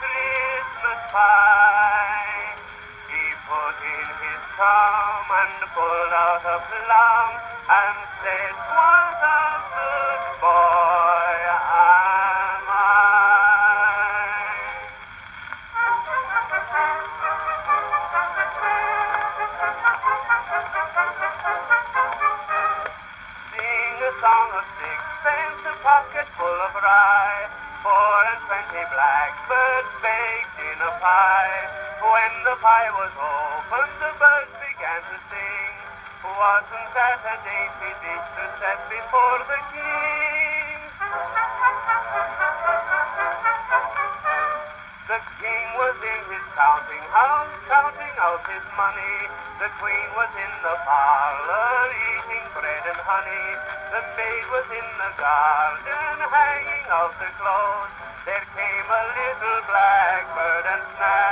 Christmas pie. He put in his thumb and pulled out a plum and said, What a good boy am I. Sing a song of sixpence, a pocket full of rye, four and twenty blackbirds baked in a pie. When the pie was opened, the birds sing. Wasn't that a dainty dish to set before the king? The king was in his counting house, counting out his money. The queen was in the parlor, eating bread and honey. The maid was in the garden, hanging out the clothes. There came a little blackbird and snapped